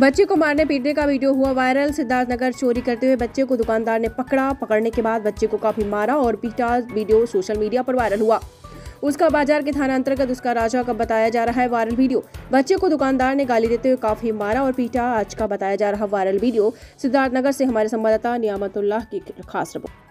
बच्चे को मारने पीटने का वीडियो हुआ वायरल। सिद्धार्थनगर चोरी करते हुए बच्चे को दुकानदार ने पकड़ा। पकड़ने के बाद बच्चे को काफ़ी मारा और पीटा। वीडियो सोशल मीडिया पर वायरल हुआ। उसका बाज़ार के थाना अंतर्गत उसका राजा का बताया जा रहा है वायरल वीडियो। बच्चे को दुकानदार ने गाली देते हुए काफ़ी मारा और पीटा। आज का बताया जा रहा वायरल वीडियो। सिद्धार्थनगर से हमारे संवाददाता नियामतुल्लाह की खास रिपोर्ट।